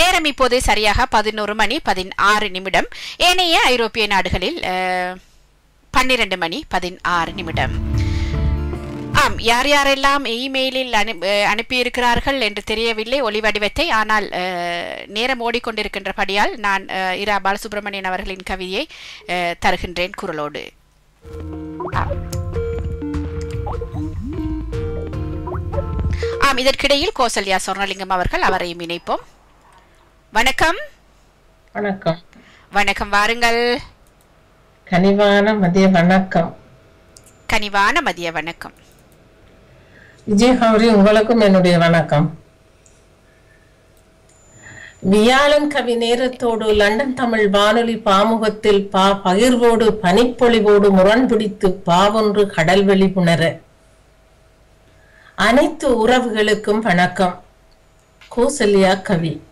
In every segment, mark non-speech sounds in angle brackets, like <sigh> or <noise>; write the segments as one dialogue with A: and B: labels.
A: நேரம் இப்போது சரியாக பதினோரு மணி பதினாறு நிமிடம். ஏனைய ஐரோப்பிய நாடுகளில் பன்னிரண்டு மணி பதினாறு நிமிடம். ஆம் யார் யாரெல்லாம் இமெயிலில் அனு அனுப்பியிருக்கிறார்கள் என்று தெரியவில்லை ஒளி வடிவத்தை ஆனால் நேரம் ஓடிக்கொண்டிருக்கின்றபடியால் நான் இரா பாலசுப்ரமணியன் அவர்களின் கவிதையை தருகின்றேன் குரலோடு. ஆம் இதற்கிடையில் கோசல்யா சொர்ணலிங்கம் அவர்கள் அவரையும் இணைப்போம். வணக்கம்.
B: வணக்கம்.
A: வணக்கம் வாருங்கள்.
B: கனிவான மதிய வணக்கம்.
A: கனிவான மதிய வணக்கம்.
B: விஜயகௌரி உங்களுக்கும் என்னுடைய வணக்கம். வியாழன் கவி நேரத்தோடு லண்டன் தமிழ் வானொலி பாமுகத்தில் பா பகிர்வோடு பனிப்பொழிவோடு முரண்பிடித்து பாவொன்று கடல்வெளி புணர. அனைத்து உறவுகளுக்கும் வணக்கம். கோசல்யா கவி.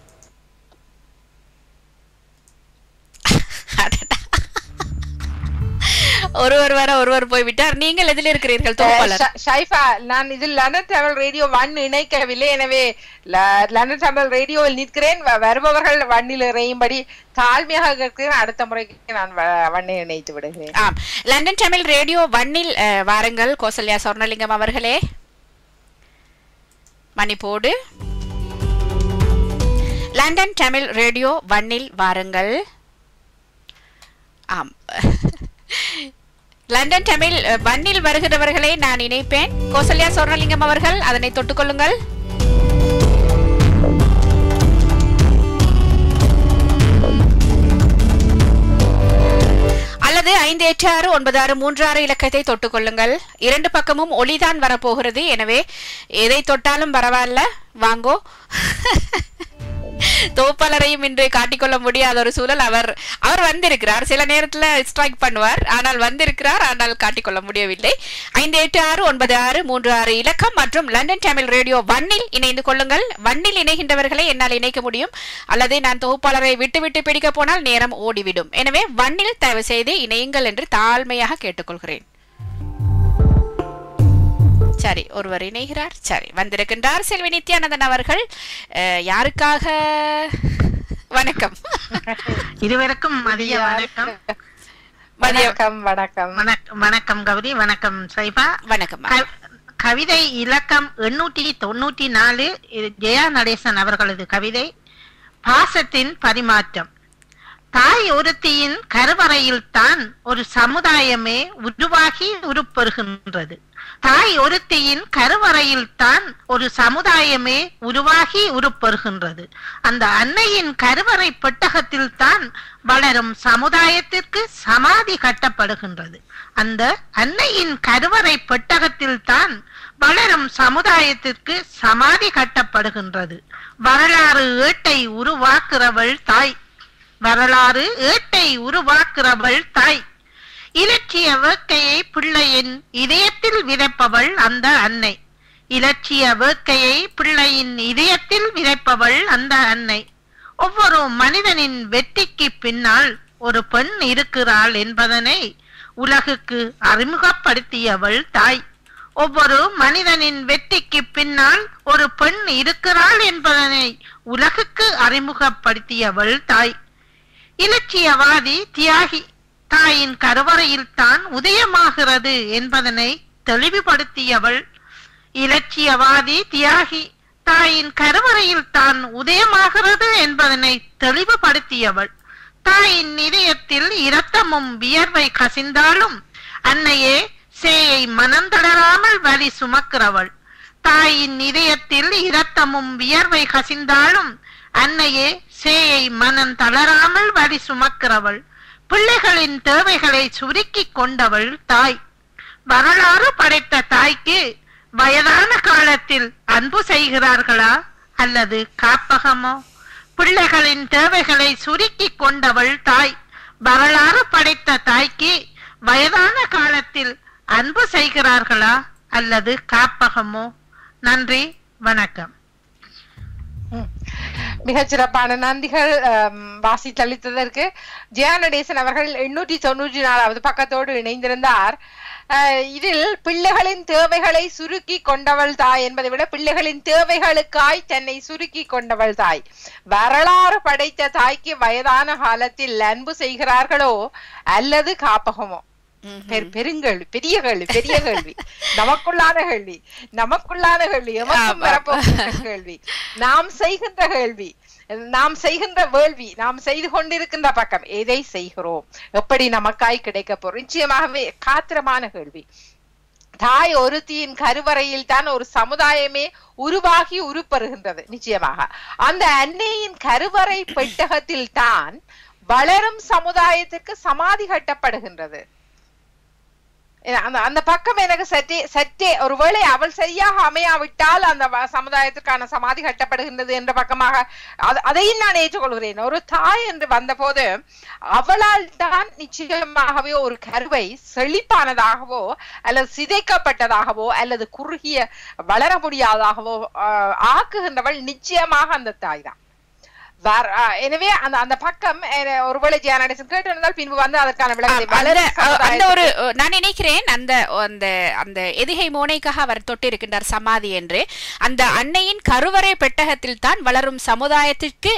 A: ஒருவர் வர ஒருவர் போய்விட்டார். நீங்கள் எதில் இருக்கிறீர்கள்? தொகுப்பாளர்.
C: ஷ- ஷைஃபா நான் இதில் லண்டன் தமிழ் ரேடியோ ஒன் இணைக்கவில்லை. எனவே லண்டன் தமிழ் ரேடியோவில் நிற்கிறேன். வருபவர்கள் வண்ணில் இறையும்படி தாழ்மையாக கேட்கிறேன் அடுத்த முறைக்கு நான் வண்ணை இணைத்து விடுகிறேன்.
A: ஆம். லண்டன் தமிழ் ரேடியோ அஹ், வாருங்கள். கோசல்யா சொர்ணலிங்கம் அவர்களே. மணிப்போடு. லண்டன் தமிழ் ரேடியோ வன்னில் வாருங்கள். ஆம். <laughs> லண்டன் தமிழ் வண்ணில் வன்னில் வருகிறவர்களை நான் இணைப்பேன். கோசல்யா சொர்ணலிங்கம் அவர்கள் அதனை தொட்டுக்கொள்ளுங்கள் அல்லது ஐந்து எட்டு ஆறு ஒன்பது ஆறு மூன்று ஆறு இலக்கத்தை தொட்டுக் கொள்ளுங்கள். இரண்டு பக்கமும் ஒளிதான் வரப்போகிறது. எனவே எதை தொட்டாலும் பரவாயில்ல. வாங்கோ. <laughs> தோப்பாளரையும் இன்று காட்டிக்கொள்ள முடியாத ஒரு சூழல் அவர் அவர் வந்திருக்கிறார். சில நேரத்துல ஸ்ட்ரைக் பண்ணுவார். ஆனால் வந்திருக்கிறார் ஆனால் காட்டிக்கொள்ள முடியவில்லை. ஐந்து எட்டு ஆறு ஒன்பது ஆறு மூன்று ஆறு இலக்கம் மற்றும் லண்டன் தமிழ் ரேடியோ வன்னில் இணைந்து கொள்ளுங்கள். வன்னில் இணைகின்றவர்களை என்னால் இணைக்க முடியும். அல்லது நான் தொகுப்பாளரை விட்டு விட்டு பிடிக்க போனால் நேரம் ஓடிவிடும். எனவே வன்னில் தயவு செய்து இணையுங்கள் என்று தாழ்மையாக கேட்டுக்கொள்கிறேன். சரி ஒருவர் இணைகிறார். சரி வந்திருக்கின்றார் செல்வி நித்யானந்தன் அவர்கள். யாருக்காக? வணக்கம்.
D: இருவருக்கும் மதிய வணக்கம்.
C: வணக்கம். வணக்கம்
D: வணக்கம். வணக்கம் கௌரி வணக்கம் சைபா.
A: வணக்கம்
D: கவிதை இலக்கம் எண்ணூற்றி தொண்ணூற்றி நாலு ஜெயா நடேசன் அவர்களது கவிதை பாசத்தின் பரிமாற்றம். தாய் ஒருத்தியின் கருவறையில்தான் ஒரு சமுதாயமே உருவாகி உருப்பெறுகின்றது. தாய் ஒருத்தியின் கருவறையில் தான் ஒரு சமுதாயமே உருவாகி உருப்பெறுகின்றது. அந்த அன்னையின் கருவறை பெட்டகத்தில் தான் வளரும் சமுதாயத்திற்கு சமாதி கட்டப்படுகின்றது. அந்த அன்னையின் கருவறை பெட்டகத்தில் தான் வளரும் சமுதாயத்திற்கு சமாதி கட்டப்படுகின்றது. வரலாறு ஏட்டை உருவாக்குறவள் தாய் வரலாறு ஏட்டை உருவாக்குறவள் தாய் இலட்சிய வேட்கையை பிள்ளையின் இதயத்தில் விதைப்பவள் அந்த அன்னை. இலட்சிய வேட்கையை பிள்ளையின் இதயத்தில் விதைப்பவள் அந்த அன்னை. ஒவ்வொரு மனிதனின் வெற்றிக்கு பின்னால் ஒரு பெண் இருக்கிறாள் என்பதனை உலகுக்கு அறிமுகப்படுத்தியவள் தாய். ஒவ்வொரு மனிதனின் வெற்றிக்கு பின்னால் ஒரு பெண் இருக்கிறாள் என்பதனை உலகுக்கு அறிமுகப்படுத்தியவள் தாய். இலட்சியவாதி தியாகி தாயின் கருவறையில் தான் உதயமாகிறது என்பதனை தெளிவுபடுத்தியவள். இலட்சியவாதி தியாகி தாயின் கருவறையில் தான் உதயமாகிறது என்பதனை தெளிவுபடுத்தியவள். தாயின் இதயத்தில் இரத்தமும் வியர்வை கசிந்தாலும் அன்னையே சேயை மனந்தளராமல் வலி சுமக்கிறவள். தாயின் இதயத்தில் இரத்தமும் வியர்வை கசிந்தாலும் அன்னையே சேயை மனம் தளராமல் வலி சுமக்கிறவள் பிள்ளைகளின் தேவைகளை சுருக்கி கொண்டவள் தாய். வரலாறு படைத்த தாய்க்கு வயதான காலத்தில் அன்பு செய்கிறார்களா அல்லது காப்பகமோ? பிள்ளைகளின் தேவைகளை சுருக்கி கொண்டவள் தாய். வரலாறு படைத்த தாய்க்கு வயதான காலத்தில் அன்பு செய்கிறார்களா அல்லது காப்பகமோ? நன்றி வணக்கம்.
C: மிகச் சிறப்பான நந்திகள் ஆம், வாசித்தளித்ததற்கு ஜெயா நடேசன் அவர்கள் எண்ணூற்றி தொன்னூற்றி நாலாவது பக்கத்தோடு இணைந்திருந்தார். அஹ், இதில் பிள்ளைகளின் தேவைகளை சுருக்கி கொண்டவள் தாய் என்பதை விட பிள்ளைகளின் தேவைகளுக்காய் தன்னை சுருக்கி கொண்டவள் தாய். வரலாறு படைத்த தாய்க்கு வயதான காலத்தில் அன்பு செய்கிறார்களோ அல்லது காப்பகமோ? பெருங்கேள்வி பெரிய கேள்வி பெரிய கேள்வி. நமக்குள்ளான கேள்வி. நமக்குள்ளான கேள்வி. எமக்கும். வரப்போகின்ற கேள்வி. நாம் செய்கின்ற கேள்வி. நாம் செய்கின்ற வேள்வி. நாம் செய்து கொண்டிருக்கின்ற பக்கம். எதை செய்கிறோம்? எப்படி நமக்காய் கிடைக்க போறோம்? நிச்சயமாகவே காத்திரமான கேள்வி. தாய் ஒருத்தியின் கருவறையில் தான் ஒரு சமுதாயமே உருவாகி உருப்பெறுகின்றது நிச்சயமாக. அந்த அன்னையின் கருவறை பெட்டகத்தில் தான் வளரும் சமுதாயத்துக்கு சமாதி கட்டப்படுகின்றது. அந்த அந்த பக்கம் எனக்கு சற்றே சற்றே ஒருவேளை அவள் சரியாக அமையாவிட்டால் அந்த வ- சமுதாயத்திற்கான சமாதி கட்டப்படுகின்றது என்ற பக்கமாக அது- அதையும் நான் ஏற்றுக்கொள்கிறேன். ஒரு தாய் என்று வந்தபோது அவளால் தான் நிச்சயமாகவே ஒரு கருவை செழிப்பானதாகவோ அல்லது சிதைக்கப்பட்டதாகவோ அல்லது குறுகிய வளர முடியாதாகவோ ஆக்குகின்றவள் நிச்சயமாக அந்த தாய் தான். எனவே அந்த அந்த பக்கம் ஒருவேளை ஜெயநாடேசன் கேட்டு இருந்தால் பின்பு வந்து அதற்கான விளக்கத்தை
A: அந்த ஒரு நான் நினைக்கிறேன் அந்த அந்த அந்த எதிகை மோனைக்காக அவர் தொட்டிருக்கின்றார் சமாதி என்று அந்த அன்னையின் கருவறை பெட்டகத்தில் தான் வளரும் சமுதாயத்திற்கு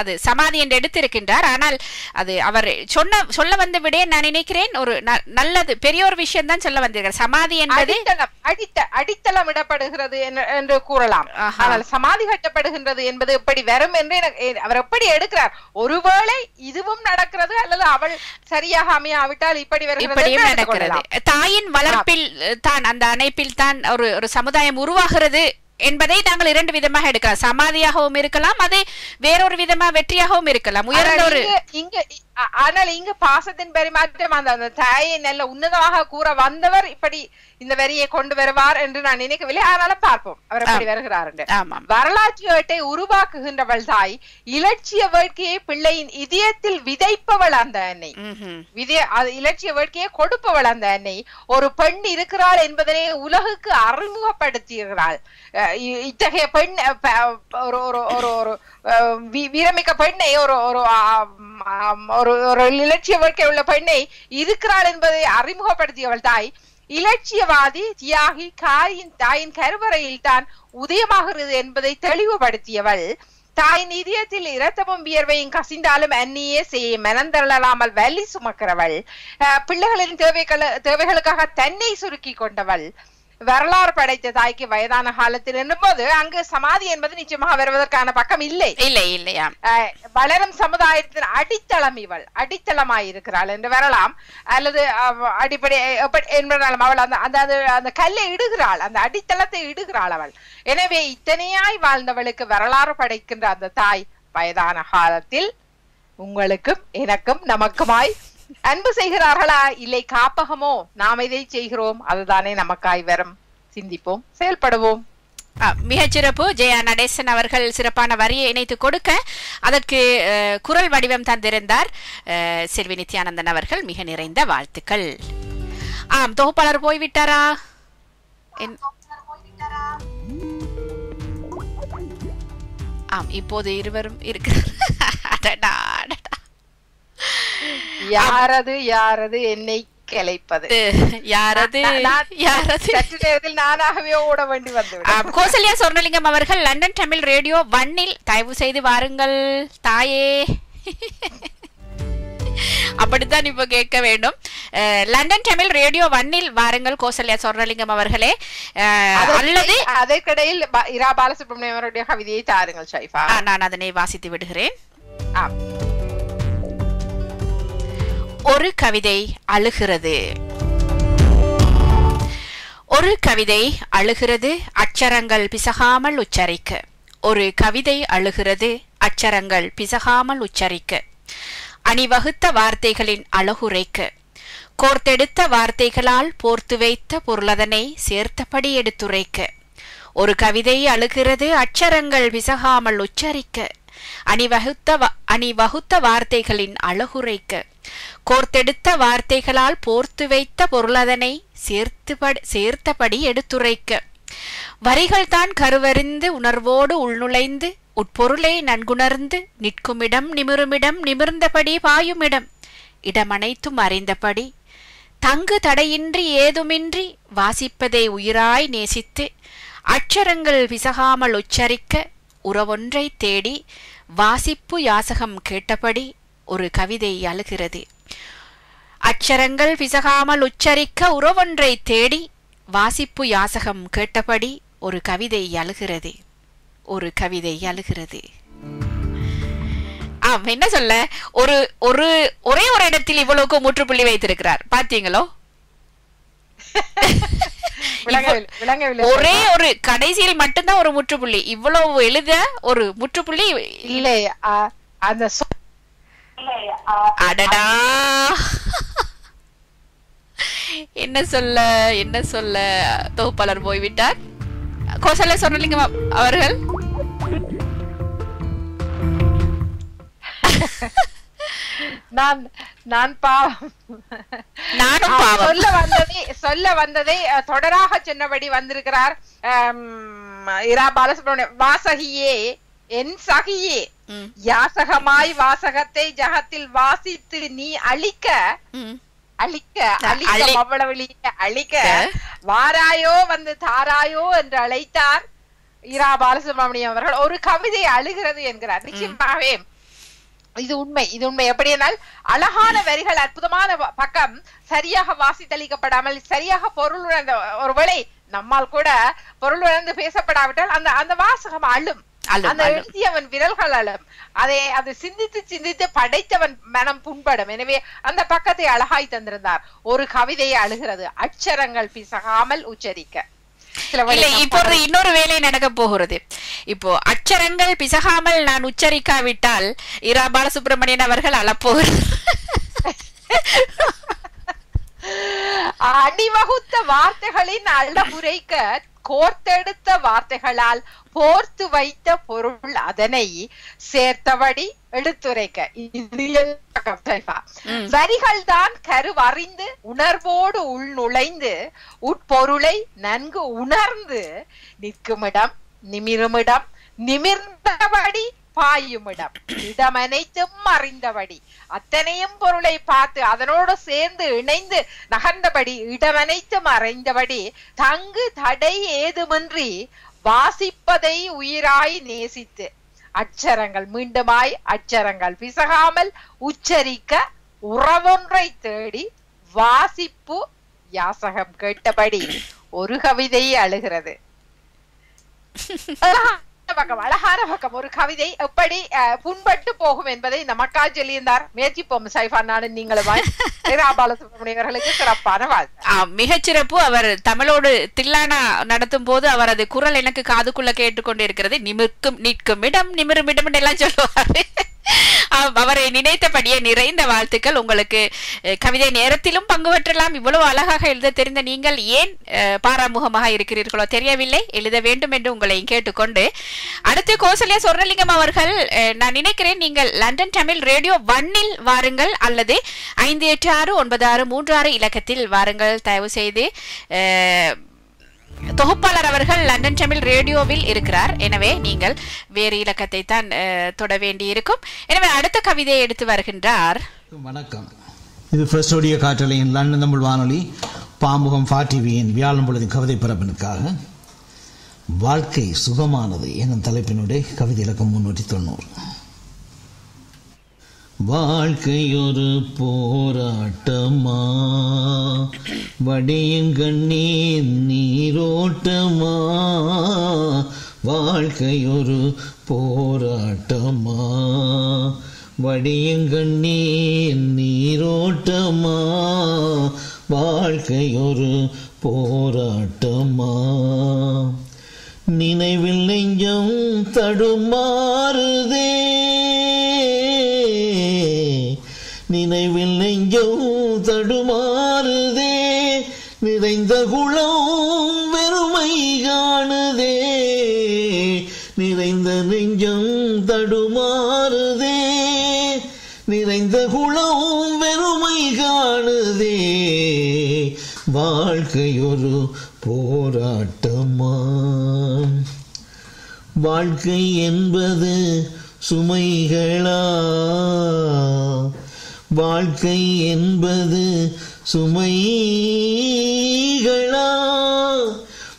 A: அது சமாதி என்று எடுத்திருக்கின்றார் ஆனால் அது அவர் சொன்ன சொல்ல வந்த விட நான் நினைக்கிறேன் ஒரு நல்லது பெரிய ஒரு விஷயம் தான் சொல்ல வந்திருக்கார் சமாதி என்பது
C: அடித்தளம் அடித்த அடித்தளம் இடப்படுகிறது என்று- கூறலாம். ஆனால் சமாதி கட்டப்படுகின்றது என்பது எப்படி வரும் என்று அவர் எப்படி எடுக்கிறார்? ஒருவேளை இதுவும் நடக்கிறது அல்லது அவள் சரியாக அமையாவிட்டால் இப்படி
A: இப்படியும் நடக்கிறது. தாயின் வளர்ப்பில் தான் அந்த அணைப்பில் தான் ஒரு ஒரு சமுதாயம் உருவாகிறது என்பதை நாங்கள் இரண்டு விதமாக எடுக்கலாம். சமாதியாகவும் இருக்கலாம் அது வேறொரு விதமா வெற்றியாகவும் இருக்கலாம். உயர்ந்த ஒரு
C: இங்கு- ஆனால் இங்கு பாசத்தின் பரிமாற்றம் அந்த தாயை நல்ல உன்னதமாக கூற வந்தவர் இப்படி இந்த வரியை கொண்டு வருவார் என்று நான் நினைக்கவில்லை. ஆனாலும் பார்ப்போம். அவர் எப்படி வருகிறார் என்று வரலாற்று வேட்டை உருவாக்குகின்றவள் தாய் இலட்சிய வேட்கையை பிள்ளையின் இதயத்தில் விதைப்பவள் அந்த அன்னை. விதய இலட்சிய வேட்கையை கொடுப்பவள் அந்த அன்னை. ஒரு பெண் இருக்கிறாள் என்பதனை உலகுக்கு அறிமுகப்படுத்துகிறாள். இத்தகைய பெண் ஒரு ஒரு ஒரு ஒரு வீரமிக்க பெண்ணை ஒரு ஒரு ஒரு இலட்சிய வேட்கை உள்ள பெண்ணை இருக்கிறாள் என்பதை அறிமுகப்படுத்தியவள் தாய் இலட்சியவாதி தியாகி காயின் தாயின் கருவறையில் தான் உதயமாகிறது என்பதை தெளிவுபடுத்தியவள். தாயின் இதயத்தில் இரத்தமும் வியர்வையும் கசிந்தாலும் அன்னியே செய்ய மனந்தள்ளலாமல் வலி சுமக்கிறவள். அஹ், பிள்ளைகளின் தேவைகள் தேவைகளுக்காக தன்னை சுருக்கி கொண்டவள். வரலாறு படைத்த தாய்க்கு வயதான காலத்தில் என்னும்போது அங்கு சமாதி என்பது நிச்சயமாக வருவதற்கான பக்கம் இல்லை.
A: இல்லை இல்லையா
C: வளரும் சமுதாயத்தின் அடித்தளம் இவள். அடித்தளமாய் இருக்கிறாள் என்று வரலாம். அல்லது அடிப்படை என்பதாலும் அவள் அந்த அந்த அது- அந்த கல்லை இடுகிறாள். அந்த அடித்தளத்தை இடுகிறாள் அவள். எனவே இத்தனையாய் வாழ்ந்தவளுக்கு வரலாறு படைக்கின்ற அந்த தாய் வயதான காலத்தில் உங்களுக்கும் எனக்கும் நமக்குமாய் அன்பு செய்கிறார்களா? இல்லை காப்பகமோ? நாம் இதை செய்கிறோம்? அதுதானே நமக்காய் வரும். சிந்திப்போம் செயல்படுவோம்.
A: மிகச்சிறப்பு. மிகச் ஜெயா நடேசன் அவர்கள் சிறப்பான வரியை இணைத்து கொடுக்க அதற்கு குரல் வடிவம் தந்திருந்தார் செல்வி நித்யானந்தன் அவர்கள். மிக நிறைந்த வாழ்த்துக்கள். ஆம் தொகுப்பாளர் போய்விட்டாரா? ஆம் இப்போது இருவரும் இருக்கிறார். அடடா, அடடா. <laughs>
C: யாரது யாரது என்னை கிளைப்பது?
A: யாரது யாரது?
C: சற்று நேரத்தில் நானாகவே ஓட வேண்டி
A: ஆம், கோசல்யா சொர்ணலிங்கம் அவர்கள் லண்டன் தமிழ் ரேடியோ வன்னில் தயவு செய்து வாருங்கள் தாயே. அப்படித்தான் இப்ப கேட்க வேண்டும். லண்டன் தமிழ் ரேடியோ வன்னில் வாருங்கள் கோசல்யா சொர்ணலிங்கம் அவர்களே. அல்லது
C: அதற்கு- அதற்கிடையில் இரா பாலசுப்ரமணியம் அவருடைய கவிதையை தாருங்கள் ஷைஃபா.
A: ஆ, நான் அதனை வாசித்து விடுகிறேன்.
C: ஆம்.
A: ஒரு கவிதை அழுகிறது. ஒரு கவிதை அழுகிறது அச்சரங்கள் பிசகாமல் உச்சரிக்க. ஒரு கவிதை அழுகிறது அச்சரங்கள் பிசகாமல் உச்சரிக்க. அணிவகுத்த வார்த்தைகளின் அழகுரைக்க. கோர்த்தெடுத்த வார்த்தைகளால் போர்த்து வைத்த பொருளதனை சேர்த்தபடி எடுத்துரைக்க. ஒரு கவிதை அழுகிறது அச்சரங்கள் விசகாமல் உச்சரிக்க. அணிவகுத்த அணிவகுத்த வார்த்தைகளின் அழகுரைக்க. கோர்த்தெடுத்த வார்த்தைகளால் போர்த்து வைத்த பொருளதனை சேர்த்துபடி சேர்த்தபடி எடுத்துரைக்க. வரிகள்தான் கருவறிந்து உணர்வோடு உள்நுழைந்து உட்பொருளை நன்குணர்ந்து நிற்குமிடம் நிமிருமிடம் நிமிர்ந்தபடி பாயுமிடம். இடமனைத்தும் அறிந்தபடி தங்கு தடையின்றி ஏதுமின்றி வாசிப்பதை உயிராய் நேசித்து அட்சரங்கள் விசகாமல் உச்சரிக்க உறவொன்றை தேடி வாசிப்பு யாசகம் கேட்டபடி ஒரு கவிதை அழுகிறது. அட்சரங்கள் பிசகாமல் உச்சரிக்க உறவொன்றை தேடி வாசிப்பு யாசகம் கேட்டபடி ஒரு கவிதை அழுகிறது. ஒரு கவிதை அழுகிறது. ஆம் என்ன சொல்ல? ஒரு ஒரு ஒரே ஒரு இடத்தில் இவ்வளவுக்கு முற்றுப்புள்ளி வைத்திருக்கிறார். பாத்தீங்களோ? <laughs> ஒரே ஒரு கடைசியில் மட்டும்தான் ஒரு முற்றுப்புள்ளி. இவ்வளவு எழுத ஒரு முற்றுப்புள்ளி
C: இல்லை அந்த
A: அடடா. என்ன சொல்ல என்ன சொல்ல? தொகுப்பாளர் போய்விட்டார். கோசல்ல சொன்னலிங்கம் அவ- அவர்கள்.
C: நான் நான் பாவம்.
A: நானும்
C: சொல்ல வந்ததை சொல்ல வந்ததை தொடராக சொன்னபடி வந்திருக்கிறார் இரா பாலசுப்ரமணியம். வாசகியே என் சகியே யாசகமாய் வாசகத்தை ஜகத்தில் வாசித்து நீ அழிக்க. அழிக்க
A: அழி-
C: அழிக்க மவ்வளவழிய அழிக்க. வாராயோ வந்து தாராயோ என்று அழைத்தார் இரா பாலசுப்ரமணியம் அவர்கள். ஒரு கவிதை அழுகிறது என்கிறார். நிச்சயமாகவே இது உண்மை. இது உண்மை. எப்படி என்றால் அழகான வரிகள் அற்புதமான பக்கம் சரியாக வாசித்தளிக்கப்படாமல் சரியாக பொருள் உணர்ந்த ஒருவேளை நம்மால் கூட பொருள் உணர்ந்து பேசப்படாவிட்டால் அந்த அந்த வாசகம் அழும், அந்த. எழுதியவன் விரல்கள் அழும் அதை அது சிந்தித்து சிந்தித்து படைத்தவன் மனம் புண்படும். எனவே அந்த பக்கத்தை அழகாய் தந்திருந்தார். ஒரு கவிதையை அழுகிறது. அட்சரங்கள் பிசகாமல் உச்சரிக்க.
A: இல்ல இப்பொழுது இன்னொரு வேலை நடக்க போகிறது. இப்போ அச்சரங்கள் பிசகாமல் நான் உச்சரிக்காவிட்டால் இரா பாலசுப்ரமணியன் அவர்கள் அழப்போகிறார்.
C: அணிவகுத்த வார்த்தைகளின் அள்ளமுறைக்க கோர்த்தெடுத்த வார்த்தைகளால் போர்த்து வைத்த பொருள் அதனை சேர்த்தபடி எடுத்துரைக்க. வரிகள் தான் கருவறிந்து உணர்வோடு உள் நுழைந்து உட்பொருளை நன்கு உணர்ந்து நிற்குமிடம் நிமிருமிடம் நிமிர்ந்தபடி பாயுமிடம். இடமனைத்தும் அறிந்தபடி. அத்தனையும் பொருளை பார்த்து அதனோடு சேர்ந்து இணைந்து நகர்ந்தபடி இடமனைத்தும் அறைந்தபடி தங்கு தடை ஏதுமின்றி வாசிப்பதை உயிராய் நேசித்து. அட்சரங்கள் மீண்டுமாய் அட்சரங்கள் பிசகாமல் உச்சரிக்க உறவொன்றை தேடி வாசிப்பு யாசகம் கேட்டபடி ஒரு கவிதை அழுகிறது. <laughs> பக்கம் அழகான பக்கம். ஒரு கவிதை எப்படி புண்பட்டு போகும் என்பதை இந்த மக்கா சொல்லியிருந்தார். முயற்சிப்போம் சைஃபா நானும் நீங்களும். பாலசுப்ரமணியம் சிறப்பான வாழ்த்து.
A: மிகச்சிறப்பு. அவர் தமிழோடு தில்லானா நடத்தும் போது அவரது குரல் எனக்கு காதுக்குள்ள கேட்டுக்கொண்டு இருக்கிறது நிமிர்க்கும் நிற்கும் இடம் நிமிரும் இடம் எல்லாம் சொல்லுவாரு. அவரை நினைத்தபடியே நிறைந்த வாழ்த்துக்கள். உங்களுக்கு கவிதை நேரத்திலும் பங்கு பெற்றலாம் இவ்வளவு அழகாக எழுத தெரிந்த நீங்கள் ஏன் பாராமுகமாக இருக்கிறீர்களோ தெரியவில்லை. எழுத வேண்டும் என்று உங்களை கேட்டுக்கொண்டு. அடுத்து கோசல்யா சொர்ணலிங்கம் அவர்கள் நான் நினைக்கிறேன் நீங்கள் லண்டன் தமிழ் ரேடியோ ஒன்னில் வாருங்கள். அல்லது ஐந்து எட்டு ஆறு ஒன்பது ஆறு மூன்று ஆறு இலக்கத்தில் வாருங்கள். தயவு செய்து தொகுப்பாளர் அவர்கள் லண்டன் தமிழ் ரேடியோவில் இருக்கிறார். எனவே நீங்கள் வேறு இலக்கத்தை தான் தொட வேண்டி இருக்கும் எனவே அடுத்த கவிதையை எடுத்து வருகின்றார்.
E: வணக்கம். இது ஃபர்ஸ்ட் ஆடியோ காற்றலையின் லண்டன் தமிழ் வானொலி பாம்புகம் ஃபா டிவியின் வியாழன் பொழுது கவிதை பரப்பினுக்காக. வாழ்க்கை சுகமானது என்னும் தலைப்பினுடைய கவிதை இலக்கம் முன்னூற்றி தொண்ணூறு. வாழ்க்கையொரு போராட்டமா? போராட்டமா வடியுங்கண்ணீர் நீரோட்டமா? வாழ்க்கையொரு போராட்டமா? வடியும் கண்ணீர் நீரோட்டமா? வாழ்க்கையொரு போராட்டமா? நினைவில் நெஞ்சம் தடுமாறுதே நெஞ்சம் தடுமாறுதே நிறைந்த குளம் வெறுமை காணுதே நிறைந்த நெஞ்சம் தடுமாறுதே நிறைந்த குளம் வெறுமை காணுதே. வாழ்க்கையொரு போராட்டமா வாழ்க்கை என்பது சுமைகளா? வாழ்க்கை என்பது சுமைகளா?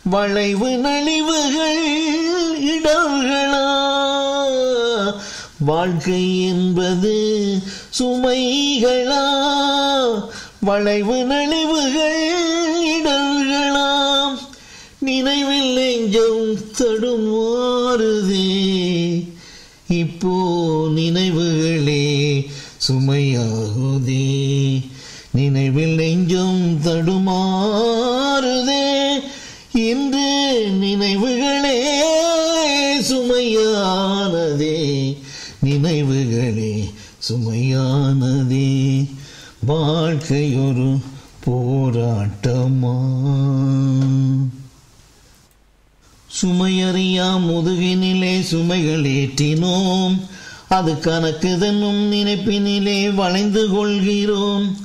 E: வளைவு நலிவுகள் இடர்களா? வாழ்க்கை என்பது சுமைகளா? வளைவு நலிவுகள் இடர்களாம் நினைவில் நெஞ்சம் தடுமாறுதே? இப்போ நினைவுகளே சுமையாகுதே நினைவில் நெஞ்சும் தடுமாறுதே. இன்று நினைவுகளே சுமையானதே. நினைவுகளே சுமையானதே. வாழ்க்கையொரு போராட்டமா. சுமையறியா முதுகினிலே சுமைகள் ஏற்றினோம். அது கணக்குதென்னும் நினைப்பினிலே வளைந்து கொள்கிறோம்.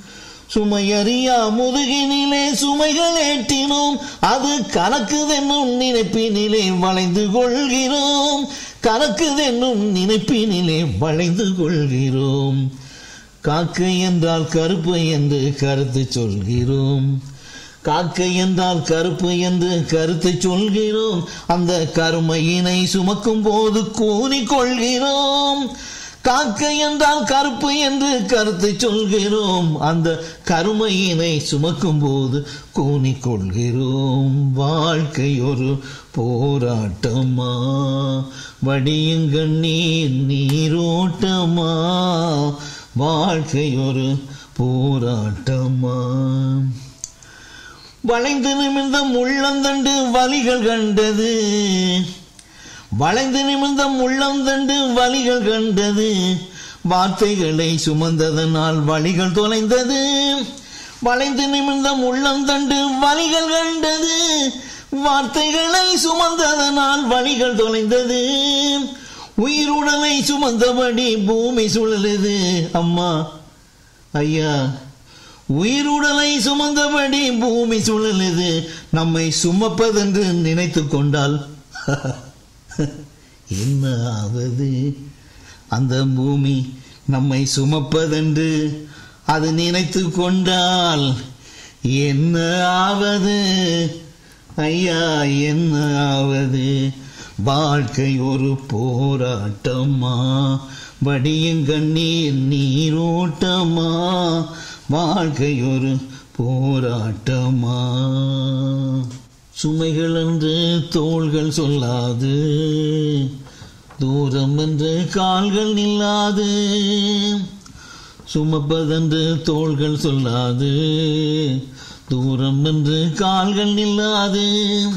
E: சுமையறியா முதுகினிலே சுமைகள் ஏற்றினோம். அது கணக்குதென்னும் நினைப்பினிலே வளைந்து கொள்கிறோம். கணக்குதென்னும் நினைப்பினிலே வளைந்து கொள்கிறோம். காக்கை என்றால் கருப்பு என்று கருத்து சொல்கிறோம். காக்கை என்றால் கருப்பு என்று கருத்தை சொல்கிறோம். அந்த கருமையினை சுமக்கும் போது கூறிக்கொள்கிறோம் காக்கை என்றால் கருப்பு என்று கருத்தை சொல்கிறோம். அந்த கருமையினை சுமக்கும் போது கூனிக்கொள்கிறோம் வாழ்க்கை ஒரு போராட்டமா? வடியுங்கண்ணீர் நீரோட்டமா? வாழ்க்கை ஒரு போராட்டமா? வளைந்து நிமிர்ந்த முள்ளந்தண்டு வலிகள் கண்டது. வளைந்து நிமிர்ந்த முள்ளந்தண்டு வலிகள் கண்டது. வார்த்தைகளை சுமந்ததனால் வழிகள் தொலைந்தது. வளைந்து நிமிர்ந்த முள்ளந்தண்டு வலிகள் கண்டது. வார்த்தைகளை சுமந்ததனால் வழிகள் தொலைந்தது. உயிருடனை சுமந்தபடி பூமி சுழலுது. அம்மா ஐயா உயிருடலை சுமந்தபடி பூமி சுழலுது. நம்மை சுமப்பதென்று நினைத்து கொண்டால் <laughs> என்ன ஆவது? அந்த பூமி நம்மை சுமப்பதென்று அது நினைத்து கொண்டால் என்ன ஆவது? ஐயா என்ன ஆவது? வாழ்க்கை ஒரு போராட்டமா? வடியுங்கண்ணீர் நீரோட்டமா? வாழ்க்கை ஒரு போராட்டமா? சுமைகள் என்று தோள்கள் சொல்லாது. தூரம் என்று கால்கள் நில்லாது. சுமப்பதென்று தோள்கள் சொல்லாது. தூரம் என்று கால்கள் நில்லாது.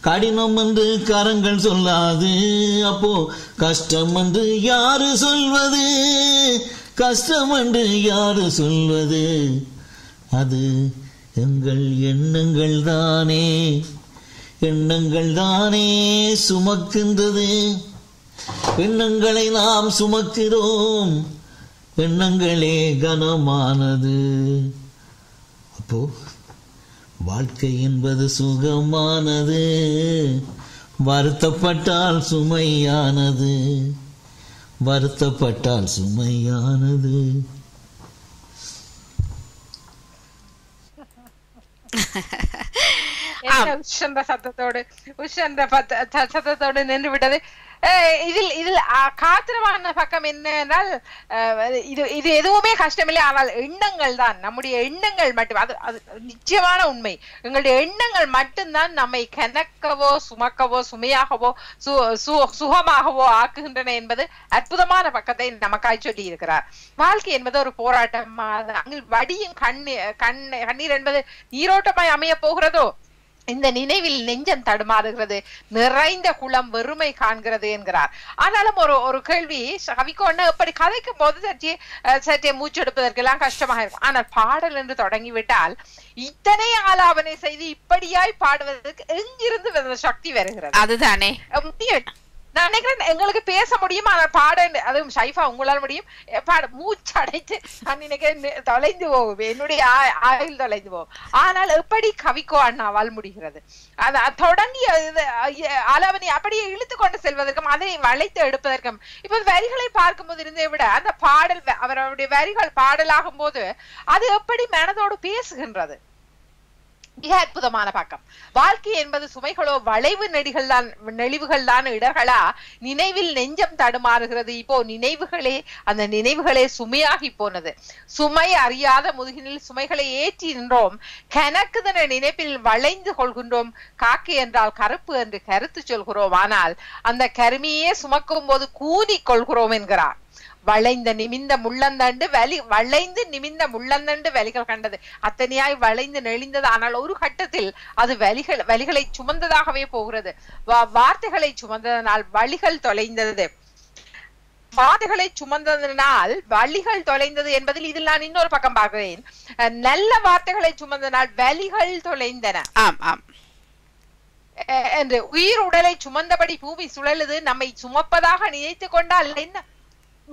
E: கடினம் என்று கரங்கள் சொல்லாது. அப்போ கஷ்டம் என்று யாரு சொல்வது? கஷ்டம் என்று யாரு சொல்வது? அது எங்கள் எண்ணங்கள் தானே. எண்ணங்கள் தானே சுமக்கின்றது. எண்ணங்களை நாம் சுமக்கிறோம். எண்ணங்களே கனமானது. அப்போ வாழ்க்கை என்பது சுகமானது. வருத்தப்பட்டால் சுமையானது. வருத்தப்பட்டால் சுமையானது
C: Ha ha ha. உஷந்த பத்த- ச- சத்தத்தோடு நின்று விட்டது இதில் இதில் காத்திரமான பக்கம் என்ன என்றால் இது இது எதுவுமே கஷ்டமில்லை ஆனால் எண்ணங்கள் தான் நம்முடைய எண்ணங்கள் மட்டும் அது அது நிச்சயமான உண்மை எங்களுடைய எண்ணங்கள் மட்டும்தான் நம்மை கனக்கவோ சுமக்கவோ சுமையாகவோ சு சு- சுகமாகவோ ஆக்குகின்றன என்பது அற்புதமான பக்கத்தை நமக்காய் சொல்லி இருக்கிறார் வாழ்க்கை என்பது ஒரு போராட்டம் அங்கு வடியும் கண்ணீர் கண் கண்ணீர் என்பது நீரோட்டமாய் அமைய போகிறதோ இந்த நினைவில் நெஞ்சம் தடுமாறுகிறது. நிறைந்த குளம் வெறுமை காண்கிறது என்கிறார். ஆனாலும் ஒரு ஒரு கேள்வி கவிக்கொண்டு எப்படி கதைக்கும் போது சற்றே அஹ், சற்றே மூச்செடுப்பதற்கெல்லாம் கஷ்டமாக இருக்கும். ஆனால் பாடல் என்று தொடங்கிவிட்டால் இத்தனை ஆலாபனை செய்து இப்படியாய் பாடுவதற்கு எங்கிருந்து சக்தி வருகிறது?
A: அதுதானே.
C: நான் நினைக்கிறேன் எங்களுக்கு பேச முடியும்? ஆனால் பாட அதுவும் ஷைஃபா உங்களால் முடியும். பாட. மூச்சு அடைத்து நான் நினைக்கிறேன் தொலைந்து போகும். என்னுடைய ஆயுள் தொலைந்து போகும். ஆனால் எப்படி கவிக்கோ அண்ணாவால் முடிகிறது? அது தொடங்கி அளவனை அப்படியே இழுத்து கொண்டு செல்வதற்கும் அதை வளைத்து எடுப்பதற்கும். இப்ப வரிகளை பார்க்கும்போது இருந்ததை விட அந்த பாடல் அவருடைய வரிகள் பாடலாகும் போது அது எப்படி மனதோடு பேசுகின்றது? மிக அற்புதமான பக்கம். வாழ்க்கை என்பது சுமைகளோ வளைவு நெடிகள் தான் நெளிவுகள் தான் இடர்களா? நினைவில் நெஞ்சம் தடுமாறுகிறது. இப்போ நினைவுகளே அந்த நினைவுகளே சுமையாகி போனது. சுமை அறியாத முதுகினில் சுமைகளை ஏற்றி நின்றோம். கணக்குதன நினைப்பில் வளைந்து கொள்கின்றோம். காக்கை என்றால் கருப்பு என்று கருத்து சொல்கிறோம். ஆனால் அந்த கருமியே சுமக்கும் போது கூனி கொள்கிறோம் என்கிறார். வளைந்த நிமிந்த முள்ளந்தண்டு வலி வளைந்து நிமிந்த முள்ளந்தண்டு வலிகள் கண்டது. அத்தனையாய் வளைந்து நெளிந்தது. ஆனால் ஒரு கட்டத்தில் அது வலிகள் வலிகளை சுமந்ததாகவே போகிறது. வா- வார்த்தைகளை சுமந்ததனால் வழிகள் தொலைந்தது. வார்த்தைகளை சுமந்ததனால் வழிகள் தொலைந்தது என்பதில் இதில் நான் இன்னொரு பக்கம் பார்க்கிறேன். நல்ல வார்த்தைகளை சுமந்ததனால் வலிகள் தொலைந்தன.
A: ஆம் ஆம்.
C: என்று உயிர் உடலை சுமந்தபடி பூமி சுழலுது. நம்மை சுமப்பதாக நினைத்து கொண்டால் என்ன?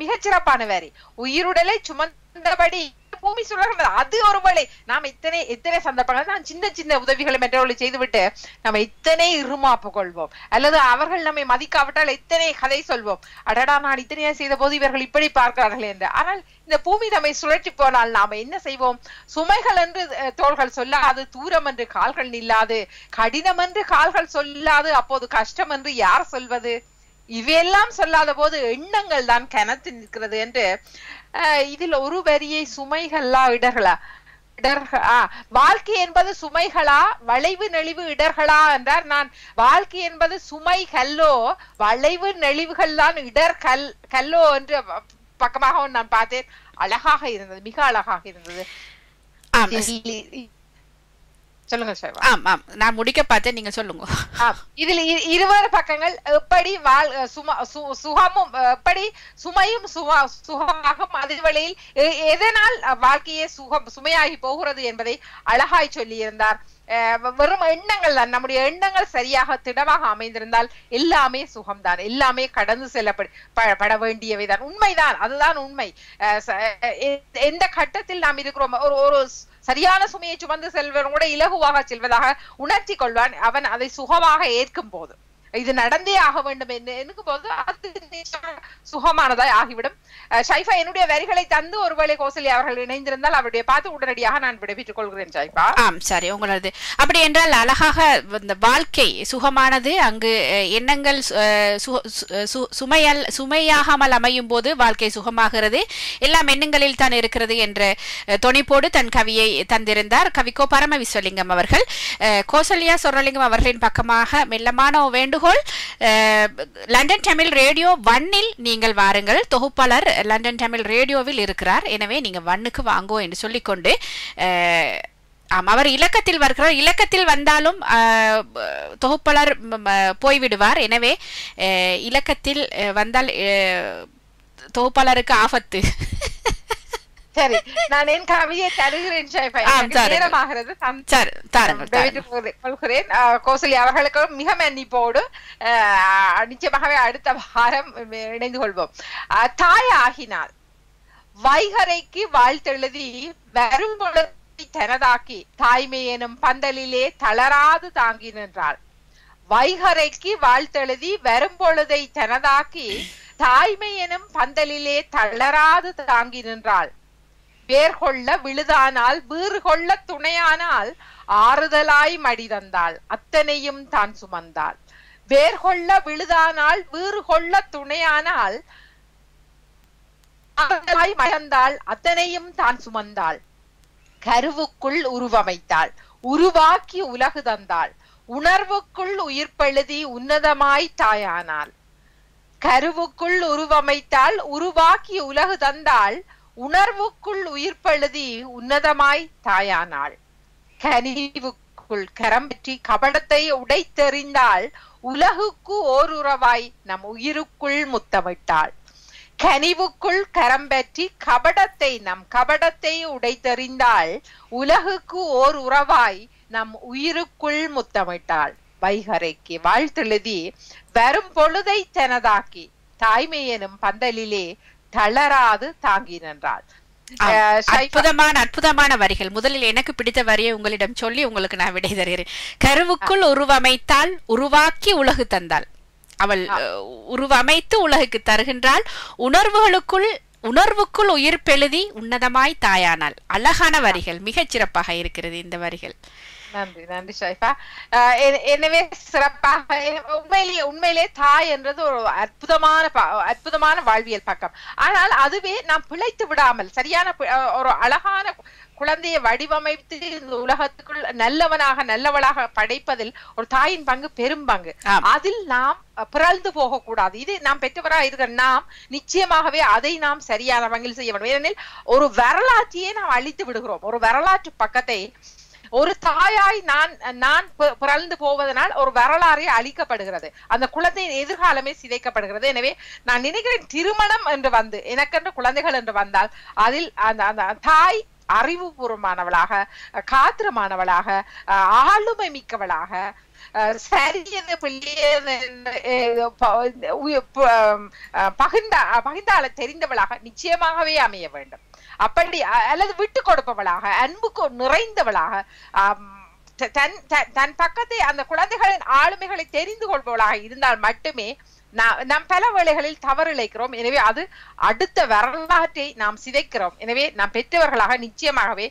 C: மிகச் சிறப்பான வேரி. உயிருடலை சுமந்தபடி பூமி சுழல்கிறது அது ஒரு வேளை நாம் இத்தனை இத்தனை சந்தர்ப்பங்கள். நான் சின்ன சின்ன உதவிகளை மற்றவர்களை செய்துவிட்டு நம்ம இத்தனை இருமாப்பு கொள்வோம் அல்லது அவர்கள் நம்மை மதிக்காவிட்டால் இத்தனை கதை சொல்வோம். அடடா நான் இத்தனையா செய்த போது இவர்கள் இப்படி பார்க்கிறார்கள் என்று. ஆனால் இந்த பூமி நம்மை சுழற்றி போனால் நாம என்ன செய்வோம்? சுமைகள் என்று தோள்கள் சொல்லாது தூரம் என்று கால்கள் நில்லாது கடினம் என்று கால்கள் சொல்லாது அப்போது கஷ்டம் என்று யார் சொல்வது? இவையெல்லாம் சொல்லாத போது எண்ணங்கள் தான் கனத்து நிற்கிறது என்று இதில் ஒரு வரியை சுமைகளா இடர்களா? வாழ்க்கை என்பது சுமைகளா? வளைவு நெளிவு இடர்களா என்றார். நான் வாழ்க்கை என்பது சுமை கல்லோ வளைவு நெளிவுகள் தான் இடர் கல் கல்லோ என்று பக்கமாக நான் பார்த்தேன். அழகாக இருந்தது மிக அழகாக இருந்தது. சொல்லுங்க ஷைவா.
A: ஆம் ஆம். நான் முடிக்க பார்த்தேன் நீங்க சொல்லுங்க.
C: இதில் இருவேறு பக்கங்கள் எப்படி வாழ் சும சுகமும் எப்படி சுமையும் சுக சுகமாகும்? அதே வழியில் எதனால் வாழ்க்கையே சுகம் சுமையாகி போகிறது என்பதை அழகாய் சொல்லியிருந்தார். வெறும் எண்ணங்கள் தான். நம்முடைய எண்ணங்கள் சரியாக திடமாக அமைந்திருந்தால் எல்லாமே சுகம்தான். எல்லாமே கடந்து செல்லப்பட பட வேண்டியவைதான். உண்மைதான். அதுதான் உண்மை. எந்த கட்டத்தில் நாம் இருக்கிறோம் ஒரு ஒரு சரியான சுமையை சுமந்து செல்வன் கூட இலகுவாக செல்வதாக உணர்த்தி கொள்வான். அவன் அதை சுகமாக ஏற்கும் போது இது நடந்தே ஆக வேண்டும் என்று போது அது சுகமானதாய் ஆகிவிடும். ஷைஃபா என்னுடைய வரிகளை தந்து ஒருவேளை கோசலி அவர்கள் இணைந்திருந்தால் அவருடைய பார்த்து உடனடியாக நான் விடைபெற்றுக் கொள்கிறேன் ஷைஃபா.
A: ஆம் சரி உங்களது. அப்படி என்றால் அழகாக இந்த வாழ்க்கை சுகமானது அங்கு எண்ணங்கள் சு- சு- சுமையல் சுமையாகாமல் அமையும் போது வாழ்க்கை சுகமாகிறது. எல்லாம் எண்ணங்களில் தான் இருக்கிறது என்ற துணிப்போடு தன் கவியை தந்திருந்தார். கவிக்கோ பரம விஸ்வலிங்கம் அவர்கள். கோசல்யா சொரலிங்கம் அவர்களின் பக்கமாக மெல்லமான வேண்டுகோள் அஹ், லண்டன் தமிழ் ரேடியோ வன்னில் நீங்கள் வாருங்கள். தொகுப்பாளர் லண்டன் தமிழ் ரேடியோவில் இருக்கிறார். எனவே நீங்கள் வன்னுக்கு வாங்கோ என்று சொல்லிக்கொண்டு ஆம் அவர் இலக்கத்தில் வருகிறார். இலக்கத்தில் வந்தாலும் தொகுப்பாளர் போய்விடுவார். எனவே இலக்கத்தில் வந்தால் தொகுப்பாளருக்கு ஆபத்து.
C: சரி நான் என் கவியை தருகிறேன். நேரமாகிறது. கொள்கிறேன். கோசலி அவர்களுக்கு மிக மன்னிப்போடு நிச்சயமாகவே அடுத்த வாரம் இணைந்து கொள்வோம். தாய் ஆகினாள் வைகரைக்கு வாழ்த்தெழுதி வரும் பொழுதை தனதாக்கி தாய்மை எனும் பந்தலிலே தளராது தாங்கி நின்றாள். வைகரைக்கு வாழ்த்தெழுதி வரும் பொழுதை தனதாக்கி தாய்மை எனும் பந்தலிலே தளராது தாங்கி நின்றாள். வேர் கொள்ள விழுதானால் வீறு கொள்ள துணையானால் ஆறுதலாய் மடிதந்தாள். அத்தனையும் தான் சுமந்தாள். வேர் கொள்ள விழுதானால் வீறு கொள்ள துணையானால் ஆறுதலாய் மறந்தாள் அத்தனையும் தான் சுமந்தாள். கருவுக்குள் உருவமைத்தாள். உருவாக்கி உலகு தந்தாள். உணர்வுக்குள் உயிர்ப்பெழுதி உன்னதமாய் தாயானாள். கருவுக்குள் உருவமைத்தாள். உருவாக்கி உலகு தந்தாள். உணர்வுக்குள் உயிர்ப்பெழுதி உன்னதமாய் தாயானாள். கனிவுக்குள் கரம் பற்றி கபடத்தை உடைத்தெறிந்தாள் உலகுக்கு ஓர் உறவாய் நம் உயிருக்குள் முத்தமிட்டாள். கனிவுக்குள் கரம் பற்றி கபடத்தை நம் கபடத்தை உடைத்தெறிந்தாள் உலகுக்கு ஓர் உறவாய் நம் உயிருக்குள் முத்தமிட்டாள். வைகரைக்கு வாழ்த்தெழுதி வரும் பொழுதை தனதாக்கி தாய்மை எனும் பந்தலிலே தளராது தாங்கி நின்றாள்.
A: அற்புதமான அற்புதமான வரிகள். முதலில் எனக்கு பிடித்த வரியை உங்களிடம் சொல்லி உங்களுக்கு நான் விடை தருகிறேன். கருவுக்குள் உருவமைத்தால் உருவாக்கி உலகு தந்தாள். அவள் உருவமைத்து உலகுக்கு தருகின்றாள். உணர்வுகளுக்குள் உணர்வுக்குள் உயிர் பெழுதி உன்னதமாய் தாயானாள். அழகான வரிகள். மிகச் சிறப்பாக இருக்கிறது இந்த வரிகள்.
C: நன்றி நன்றி ஷைஃபா. எனவே சிறப்பாக உண்மையிலேயே உண்மையிலே தாய் என்றது ஒரு அற்புதமான அற்புதமான வாழ்வியல் பக்கம். ஆனால் அதுவே நாம் பிழைத்து விடாமல் சரியான ஒரு அழகான குழந்தையை வடிவமைத்து இந்த உலகத்துக்குள் நல்லவனாக நல்லவளாக படைப்பதில் ஒரு தாயின் பங்கு பெரும் பங்கு. அதில் நாம் பிறழ்ந்து போகக்கூடாது. இது நாம் பெற்றவராக இருக்கிற நாம் நிச்சயமாகவே அதை நாம் சரியான வகையில் செய்ய வேண்டும். ஏனெனில் ஒரு வரலாற்றையே நாம் அழித்து விடுகிறோம். ஒரு வரலாற்று பக்கத்தை ஒரு தாயாய் நான் நான் பிறந்து போவதனால் ஒரு வரலாறே அழிக்கப்படுகிறது. அந்த குழந்தையின் எதிர்காலமே சிதைக்கப்படுகிறது. எனவே நான் நினைக்கிறேன் திருமணம் என்று வந்து எனக்கென்று குழந்தைகள் என்று வந்தால் அதில் அந்த அந்த தாய் அறிவுபூர்வமானவளாக காத்திரமானவளாக அஹ், ஆளுமை மிக்கவளாக அஹ், சரியது பிள்ளையது அஹ், பகிர்ந்த பகிர்ந்தால தெரிந்தவளாக நிச்சயமாகவே அமைய வேண்டும். அப்படி அல்லது விட்டு கொடுப்பவளாக அன்புக்கு நிறைந்தவளாக தன் தன் பக்கத்தை அந்த குழந்தைகளின் ஆளுமைகளை தெரிந்து கொள்பவளாக இருந்தால் மட்டுமே நாம் பல வேளைகளில் தவறிழைக்கிறோம் எனவே அது அடுத்த வரலாற்றை நாம் சிதைக்கிறோம். எனவே நாம் பெற்றவர்களாக நிச்சயமாகவே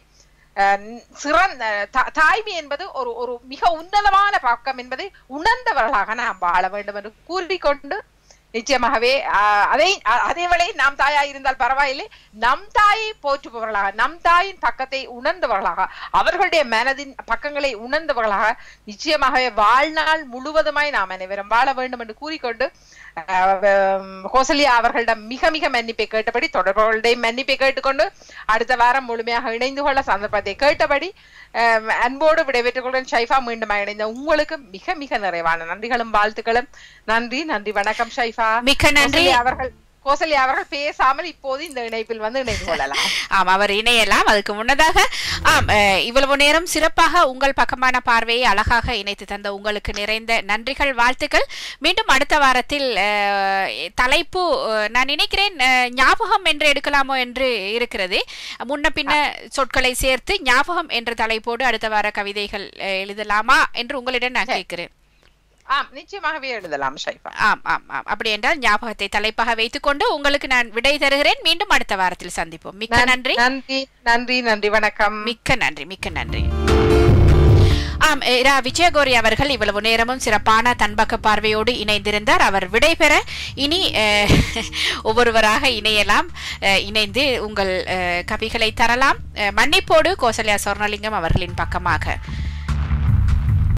C: அஹ், சிறந்த தா- தாய்மை என்பது ஒரு ஒரு மிக உன்னதமான பக்கம் என்பதை உணர்ந்தவர்களாக நாம் வாழ வேண்டும் என்று கூறிக்கொண்டு நிச்சயமாகவே அதை அ- நாம் தாயாய் இருந்தால் பரவாயில்லை. நம் தாயை போற்றுபவர்களாக நம் தாயின் பக்கத்தை உணர்ந்தவர்களாக அவர்களுடைய மனதின் பக்கங்களை உணர்ந்தவர்களாக நிச்சயமாகவே வாழ்நாள் முழுவதுமாய் நாம் அனைவரும் வாழ வேண்டும் என்று கூறிக்கொண்டு ஆஹ், அவர்களிடம் மிக மிக மன்னிப்பை கேட்டபடி தொடர்புகளுடைய மன்னிப்பை கேட்டுக்கொண்டு அடுத்த வாரம் முழுமையாக இணைந்து கொள்ள சந்தர்ப்பத்தை கேட்டபடி அன்போடு விடைபெற்றுக் கொள்கிறேன் ஷைஃபா மீண்டும் இணைந்த உங்களுக்கு மிக மிக நிறைவான நன்றிகளும் வாழ்த்துக்களும். நன்றி நன்றி வணக்கம் ஷைஃபா.
A: மிக்க நன்றி.
C: அவர்கள் கோசல்யா அவர்கள் பேசாமல் இப்போது இந்த இணைப்பில் வந்து இணைந்து கொள்ளலாம். <laughs>
A: ஆம் அவர் இணையலாம். அதுக்கு முன்னதாக ஆம் இவ்வளவு நேரம் சிறப்பாக உங்கள் பக்கமான பார்வையை அழகாக இணைத்து தந்த உங்களுக்கு நிறைந்த நன்றிகள் வாழ்த்துக்கள். மீண்டும் அடுத்த வாரத்தில் அஹ், தலைப்பு நான் நினைக்கிறேன் ஞாபகம் என்று எடுக்கலாமோ என்று இருக்கிறது. முன்ன பின்ன சொற்களை சேர்த்து ஞாபகம் என்ற தலைப்போடு அடுத்த வார கவிதைகள் எழுதலாமா என்று உங்களிடம் நான் கேட்கிறேன்.
C: ஆம் நிச்சயமாகவே எழுதலாம் ஷைஃபா.
A: ஆம் ஆம் ஆம். அப்படி என்றால் ஞாபகத்தை தலைப்பாக வைத்துக்கொண்டு உங்களுக்கு நான் விடை தருகிறேன். மீண்டும் அடுத்த வாரத்தில் சந்திப்போம். மிக்க நன்றி.
C: நன்றி நன்றி நன்றி வணக்கம்.
A: மிக்க நன்றி மிக்க நன்றி. ஆம் இரா விஜயகோரி அவர்கள் இவ்வளவு நேரமும் சிறப்பான தன்பக்க பார்வையோடு இணைந்திருந்தார். அவர் விடைபெற இனி அஹ், ஒவ்வொருவராக இணையலாம். இணைந்து உங்கள் அஹ், கவிகளை தரலாம். மன்னிப்போடு கோசல்யா சொர்ணலிங்கம் அவர்களின் பக்கமாக.